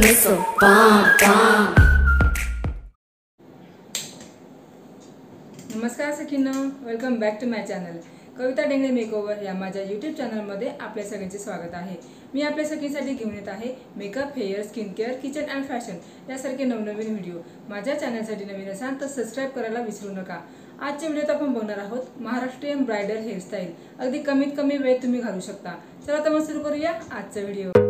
missile. Bomb, bomb. नमस्कार सखींनो. Welcome back to my channel Kavita Dengre makeover या माझ्या YouTube चॅनलमध्ये आपल्या सगळ्यांचे स्वागत आहे. मी आपल्या सखींसाठी घेऊन येत आहे makeup hair skin care kitchen and fashion यासारखे नवनवीन व्हिडिओ माझ्या चॅनलसाठी नवीन असाल तर सबस्क्राईब करायला विसरू नका. आजच्या व्हिडिओत आपण बघणार आहोत महाराष्ट्रीयन ब्रायडल हेअरस्टाईल अगदी कमीत कमी वेळ तुम्ही घालू शकता. चला तर मग सुरू करूया आजचा व्हिडिओ